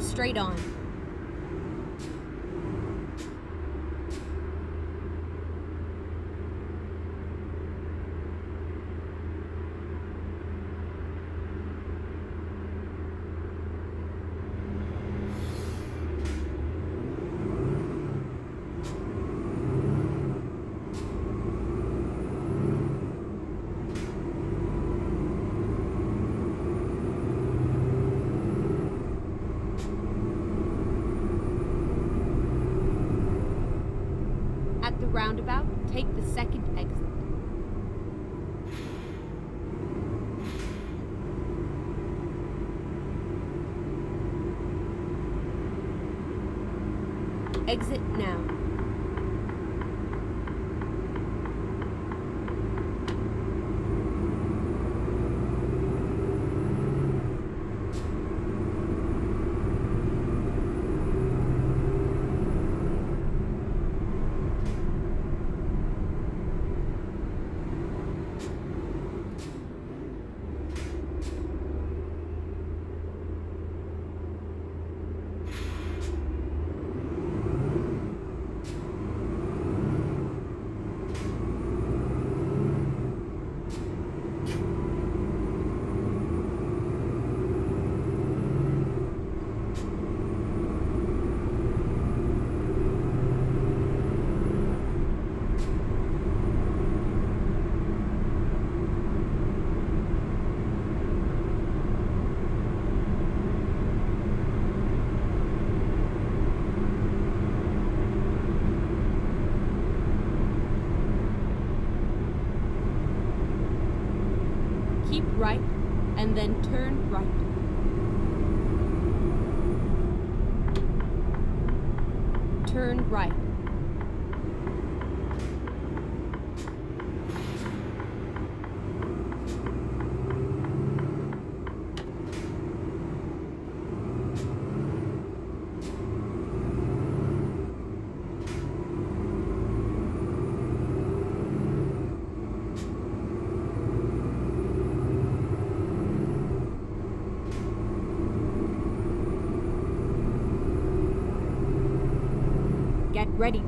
Straight on. Turn right. Ready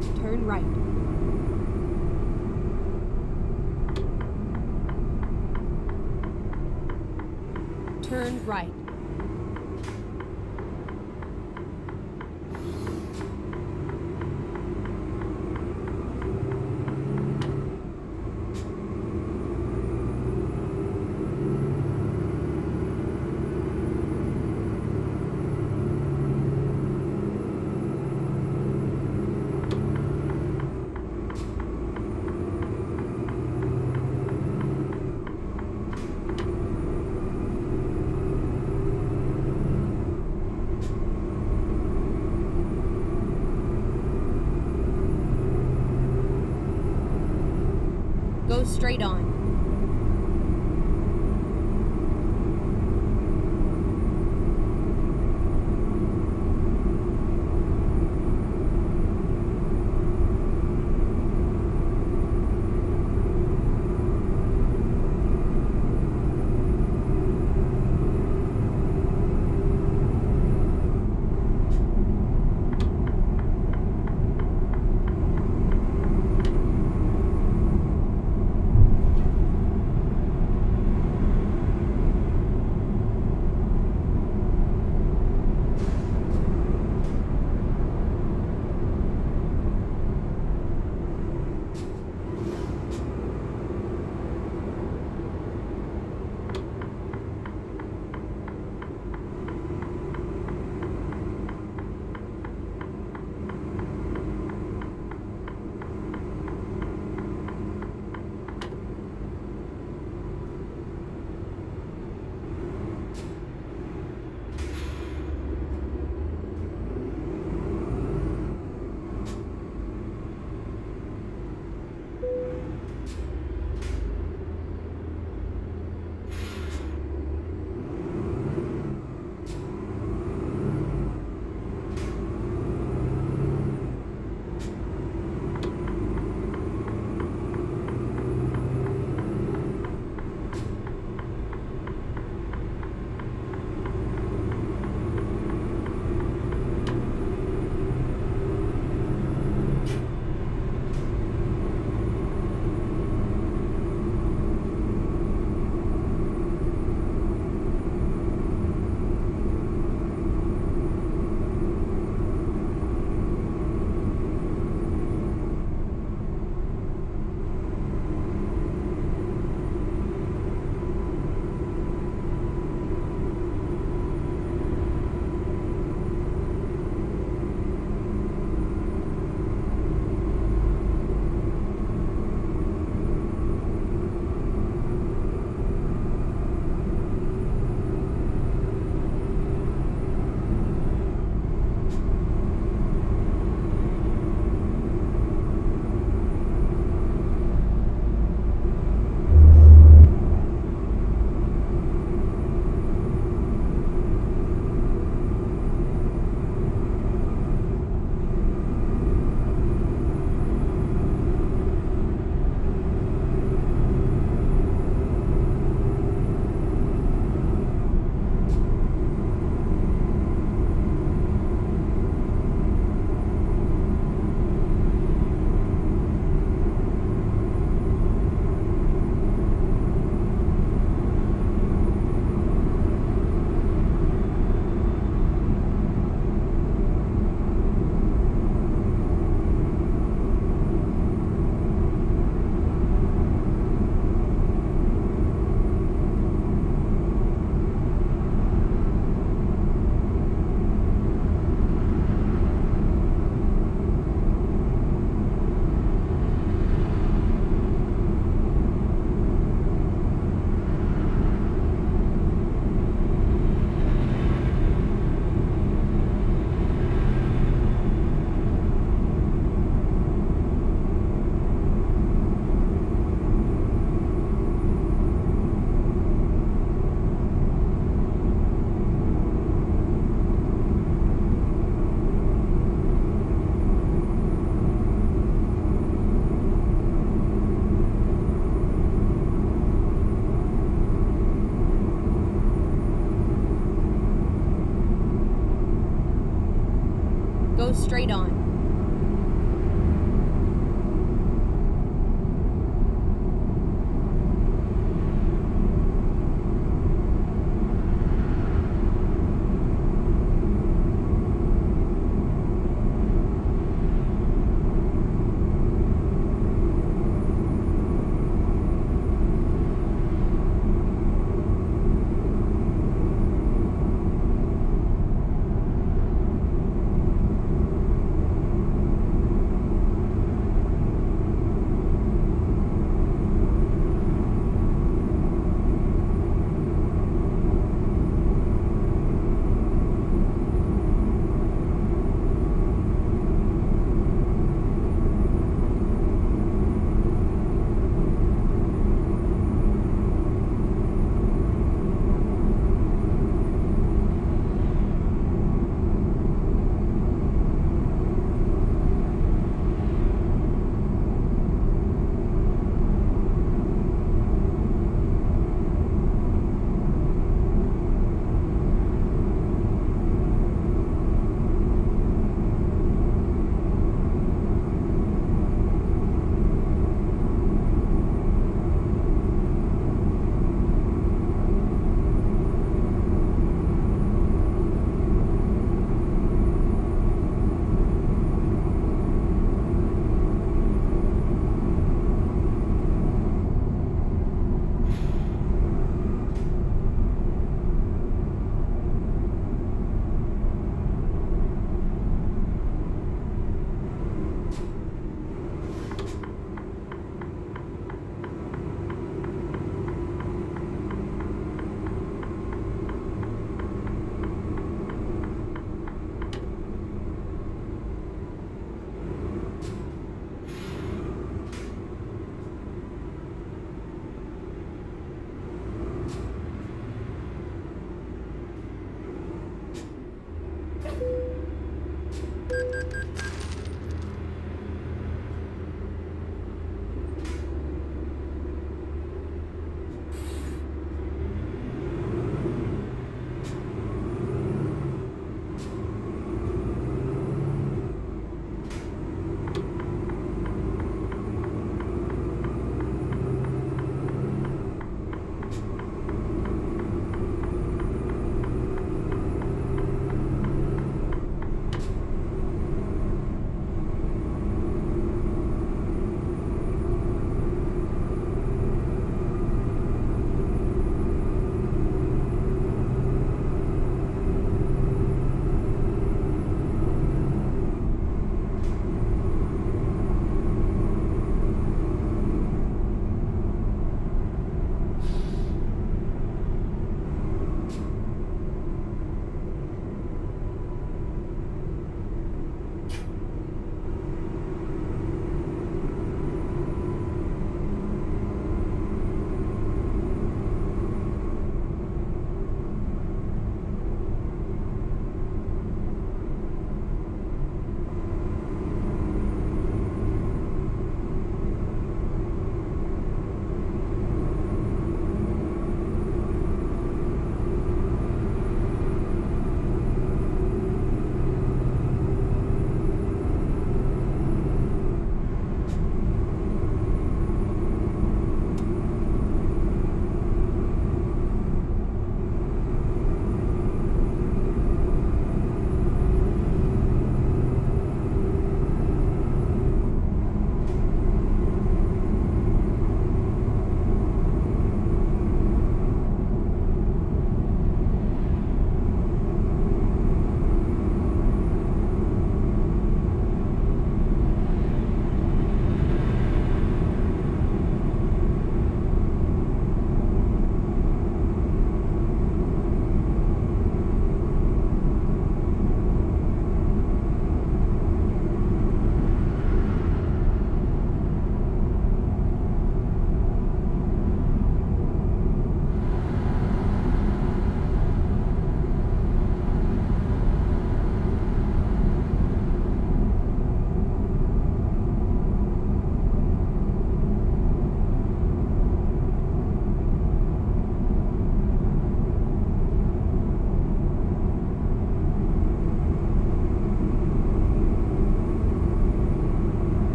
Go straight on.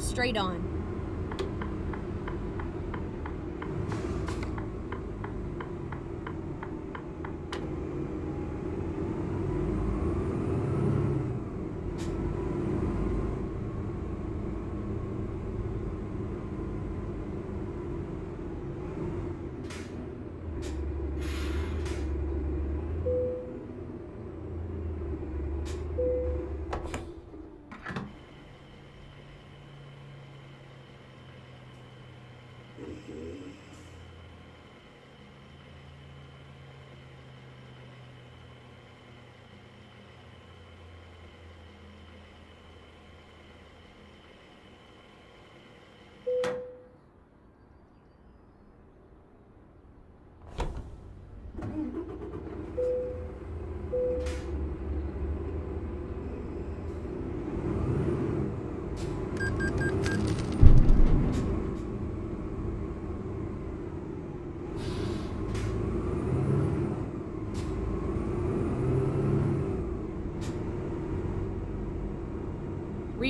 Straight on.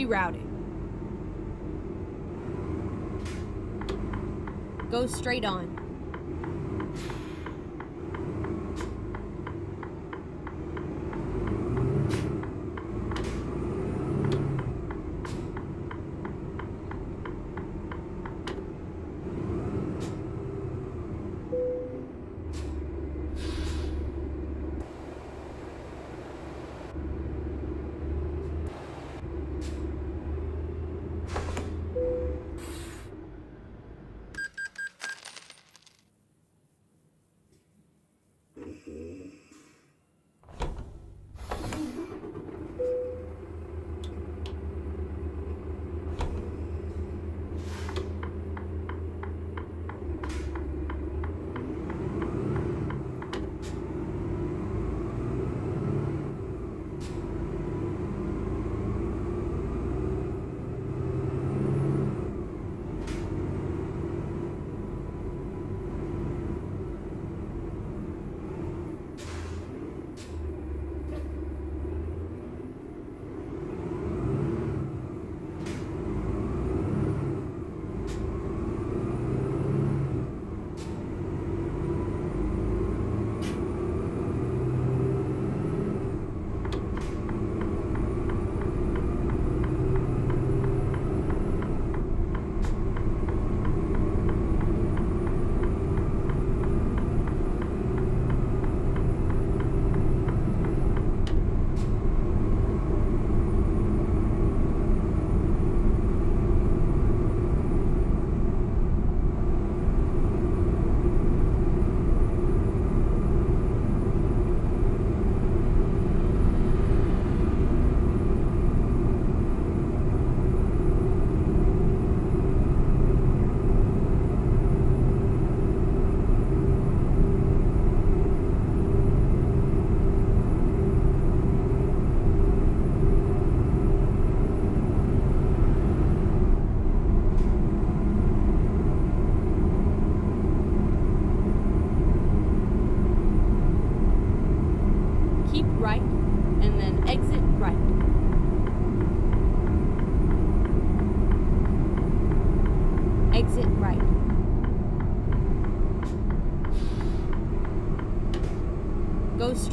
Rerouting. Go straight on.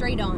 Straight on.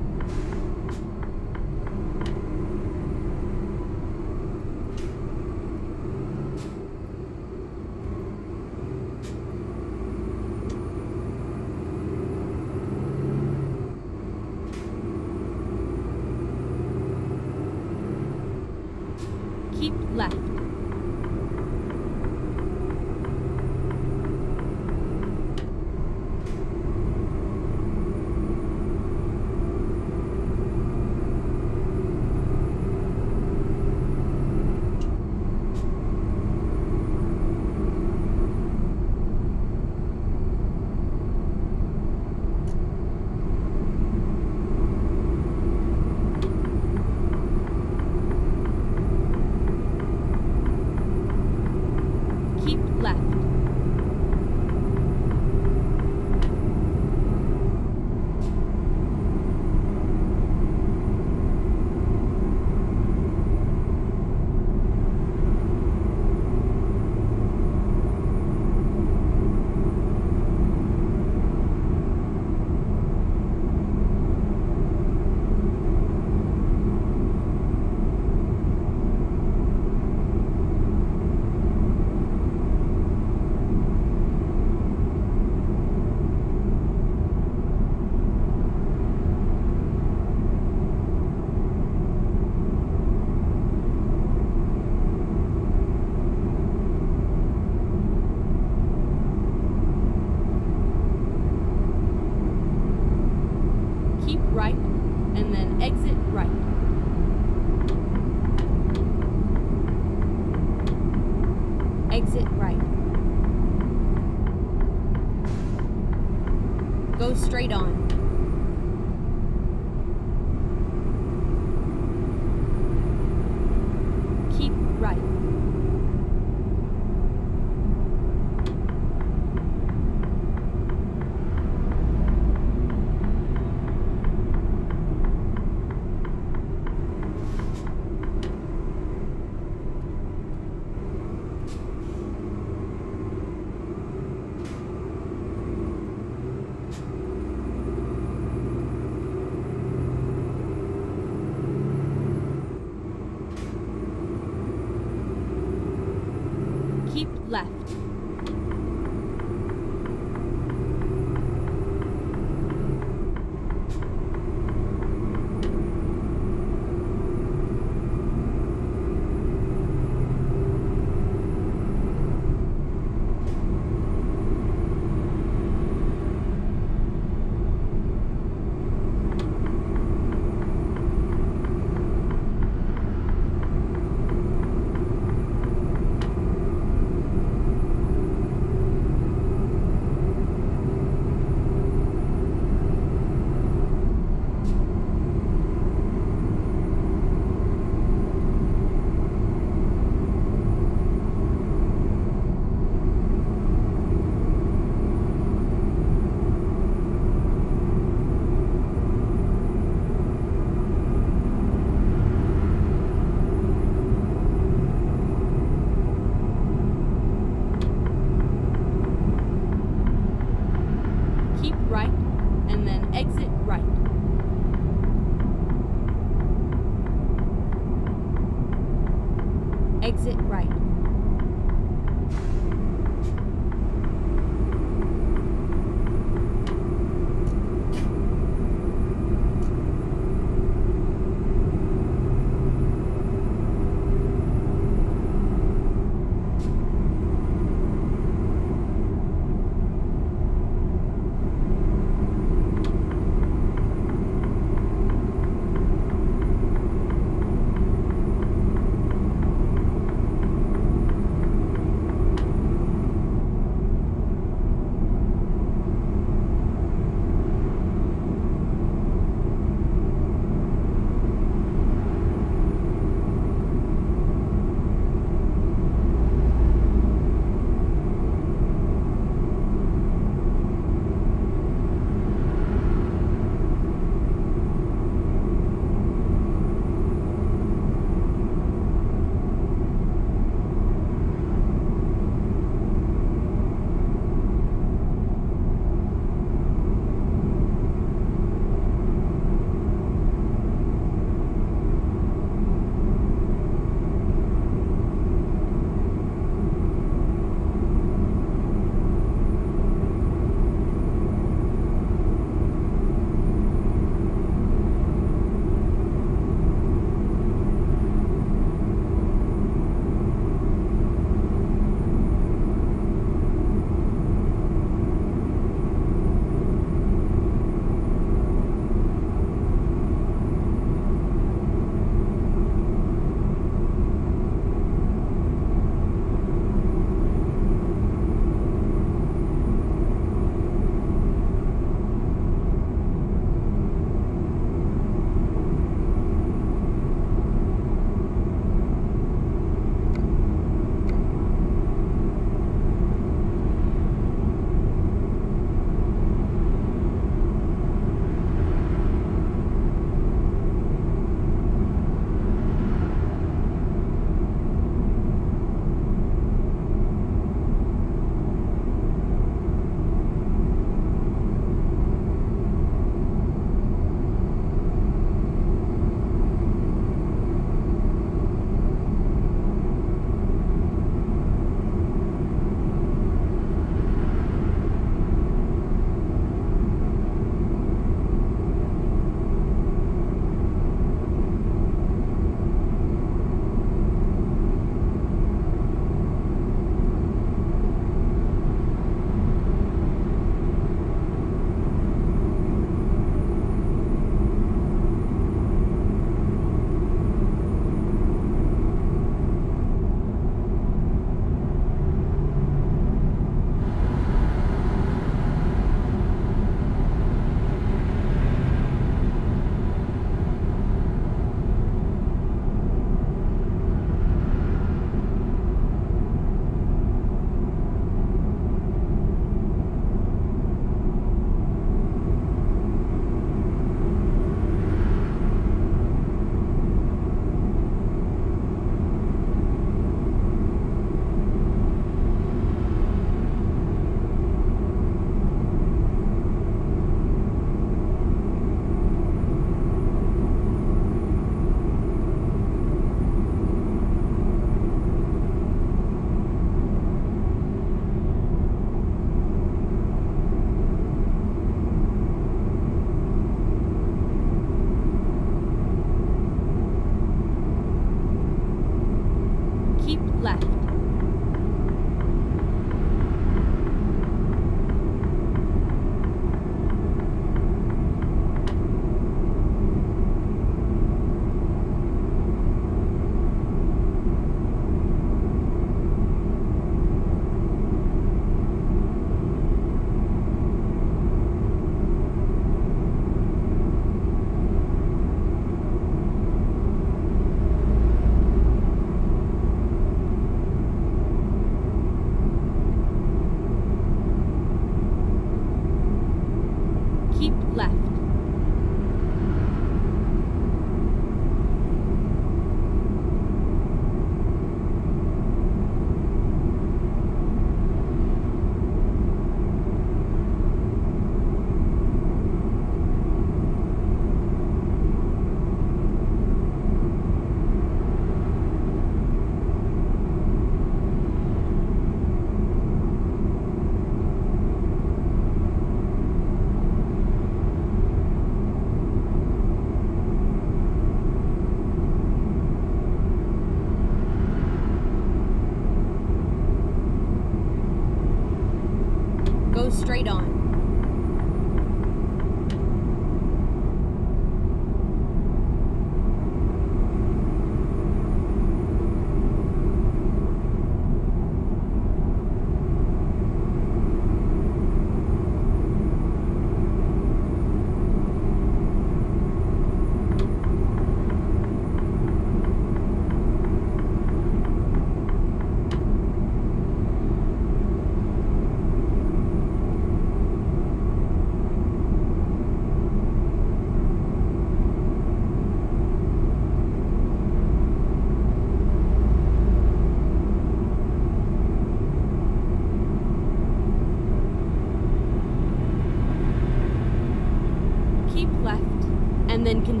Then continue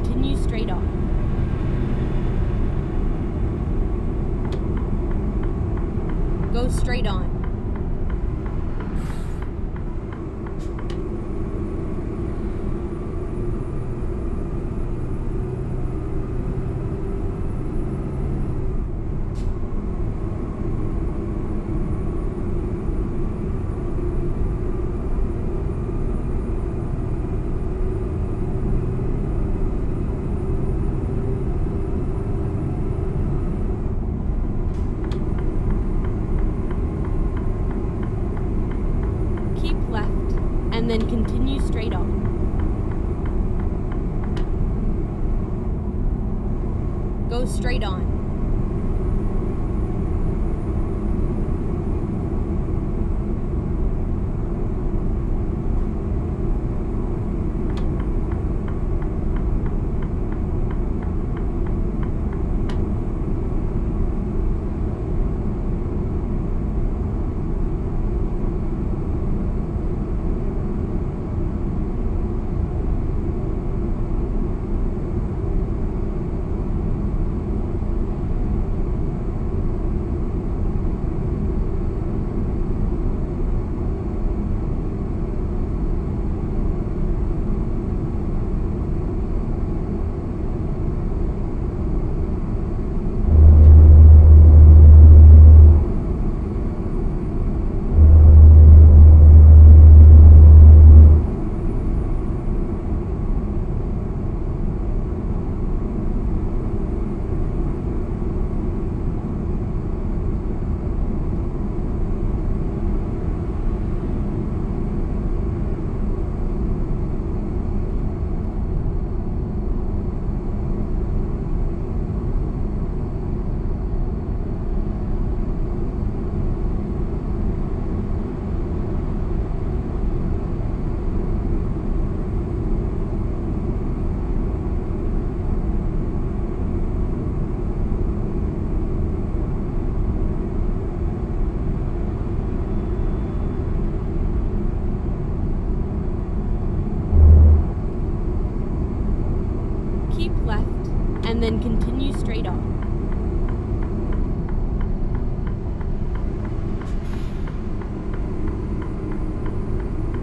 straight.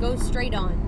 Go straight on.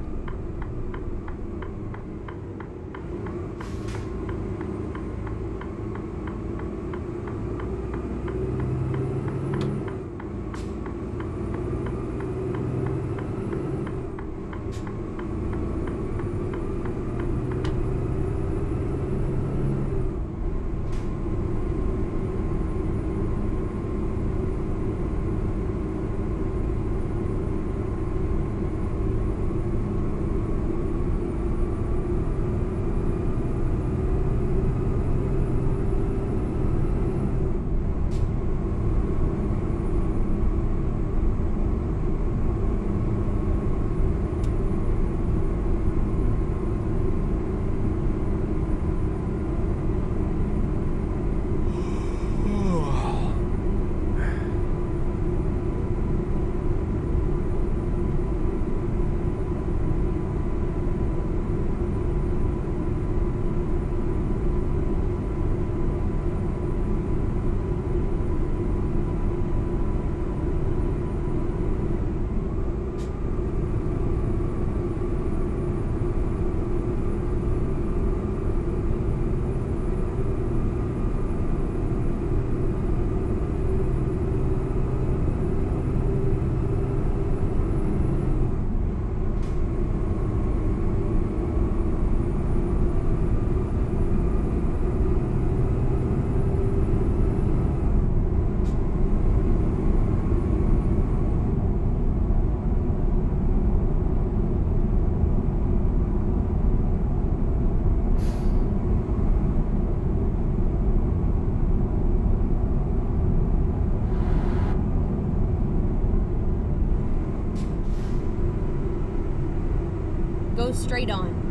Go straight on.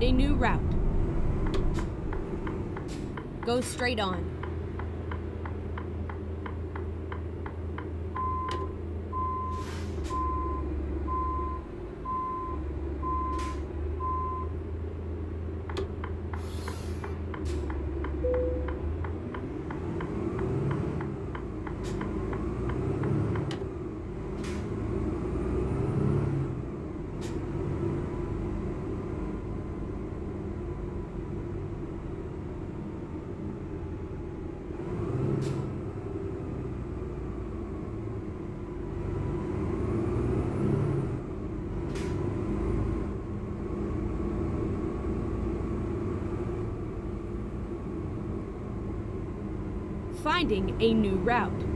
Find a new route. Go straight on. Finding a new route.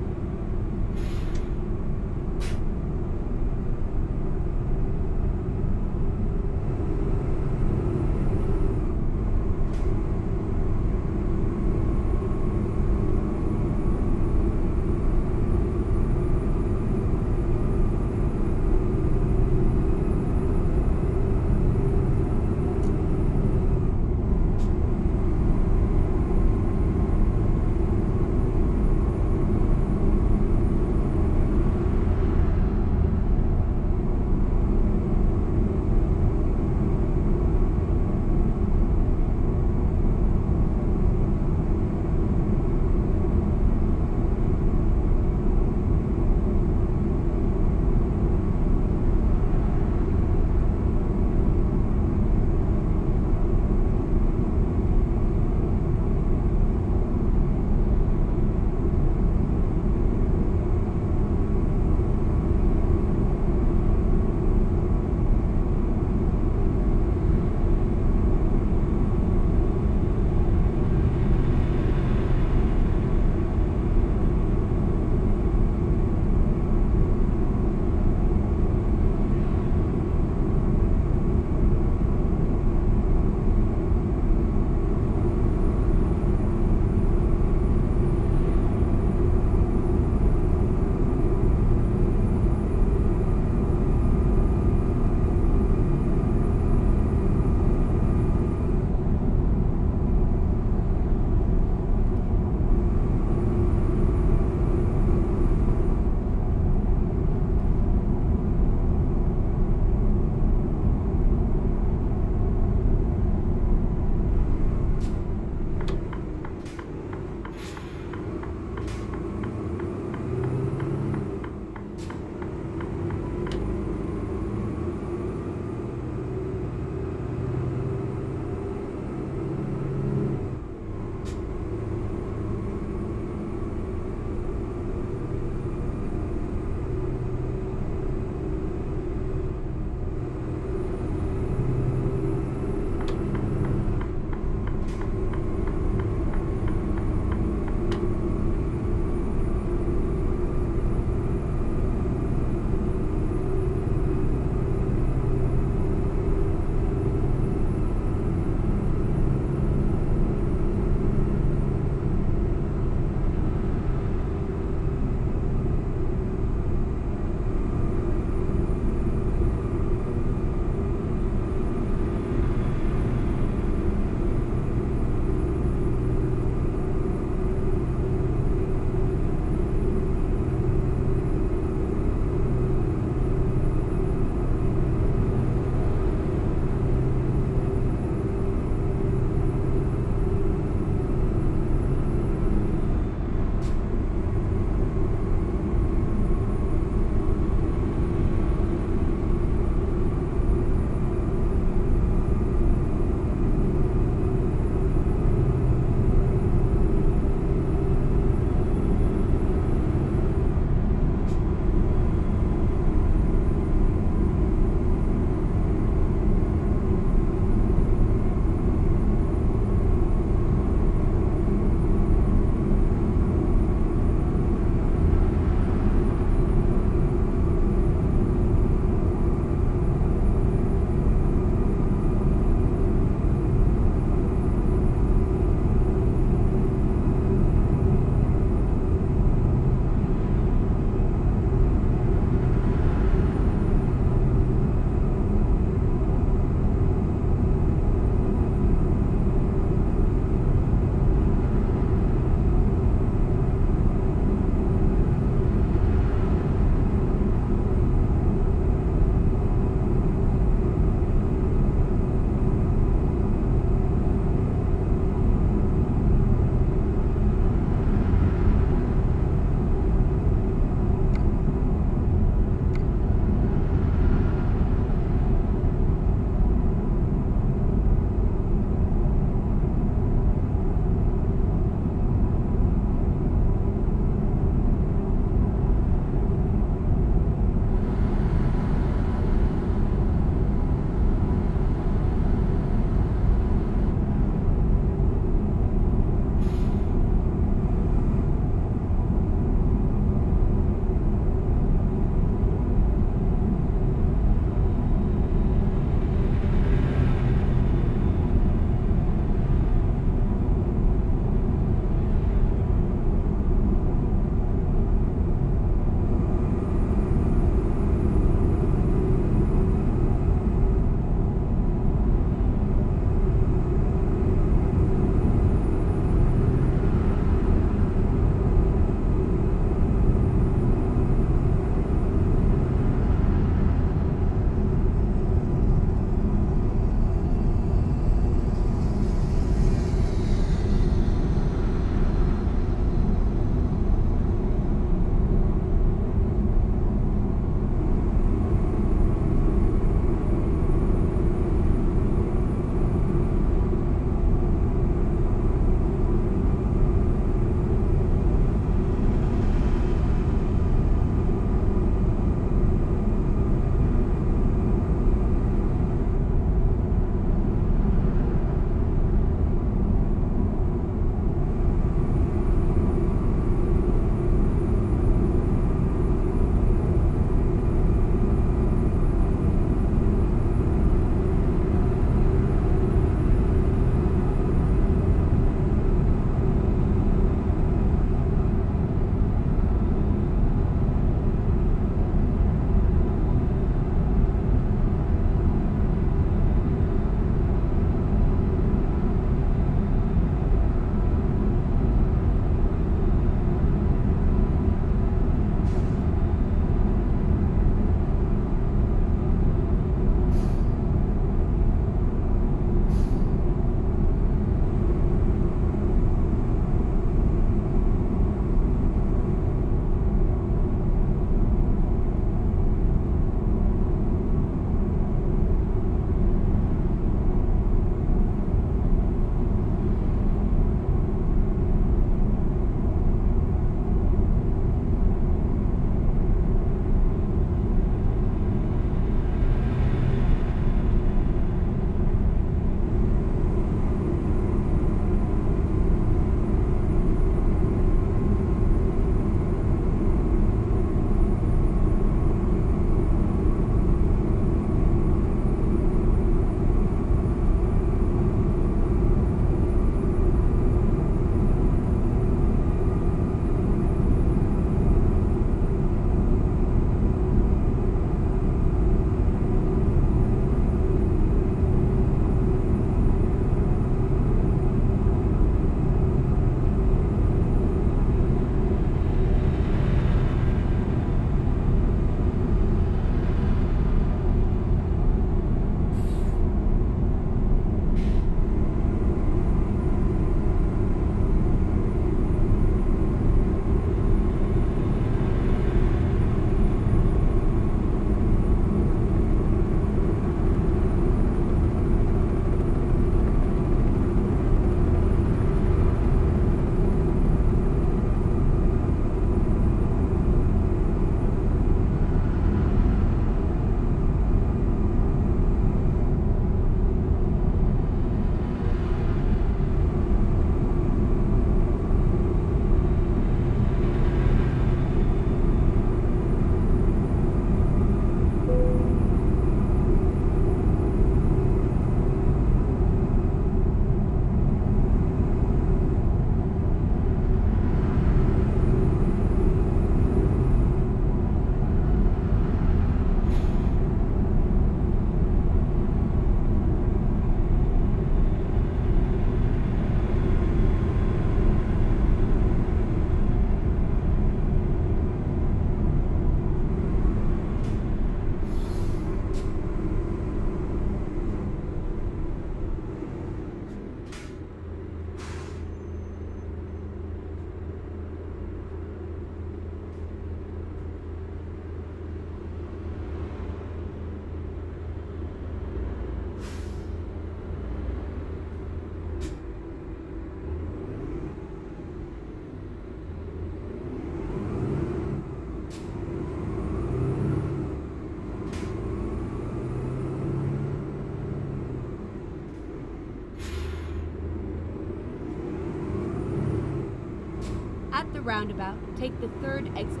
Roundabout, take the third exit.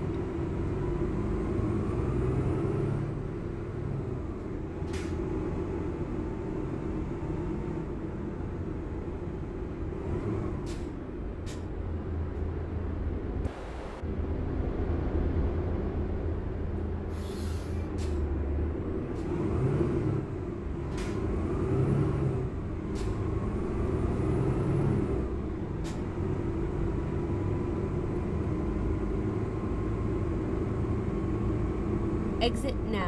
Exit now.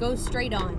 Go straight on.